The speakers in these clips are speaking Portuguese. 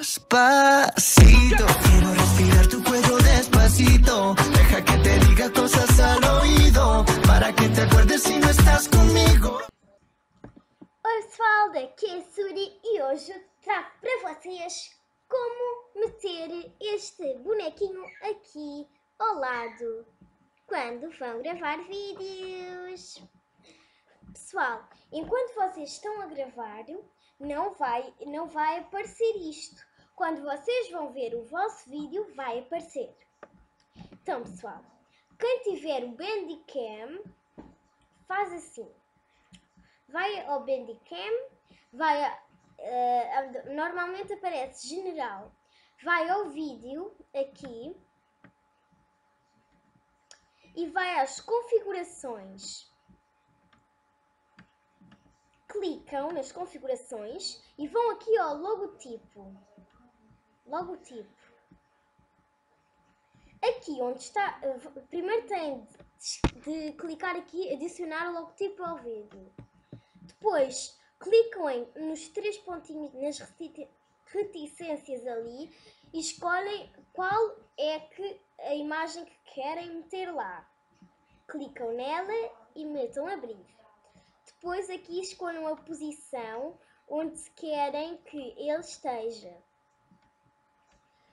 Despacito, quiero respirar tu cuello despacito. Deja que te diga cosas al oído, para que te acuerdes si no estás conmigo. Oi pessoal, daqui é Suri e hoje trago para vocês como meter este bonequinho aqui ao lado quando vão gravar vídeos. Pessoal, enquanto vocês estão a gravar, não vai, não vai aparecer isto. Quando vocês vão ver o vosso vídeo, vai aparecer. Então, pessoal, quem tiver o Bandicam, faz assim. Vai ao Bandicam, vai a, uh, normalmente aparece general. Vai ao vídeo aqui e vai às configurações clicam nas configurações e vão aqui ao logotipo. Logotipo. Aqui onde está, primeiro tem de clicar aqui, adicionar logotipo ao vídeo. Depois clicam nos três pontinhos nas reticências ali e escolhem qual é que a imagem que querem meter lá. Clicam nela e metam abrir. Depois aqui escolham a posição onde querem que ele esteja.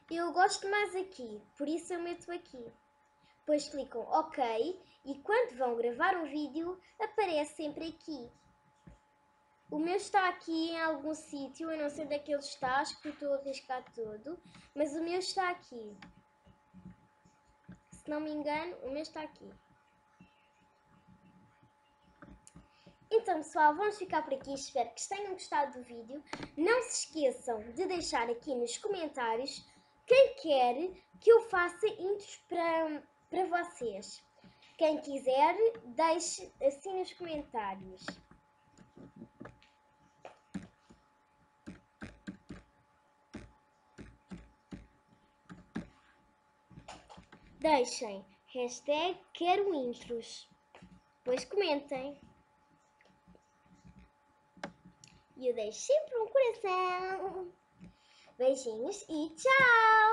Eu gosto mais aqui, por isso eu meto aqui. Depois clicam OK e quando vão gravar um vídeo aparece sempre aqui. O meu está aqui em algum sítio, eu não sei onde é que ele está, acho que estou a arriscar todo, mas o meu está aqui. Se não me engano, o meu está aqui. Então pessoal, vamos ficar por aqui, espero que tenham gostado do vídeo. Não se esqueçam de deixar aqui nos comentários quem quer que eu faça intros para, para vocês. Quem quiser, deixe assim nos comentários. Deixem hashtag quero intros. Depois comentem. E eu deixo sempre um coração. Beijinhos e tchau!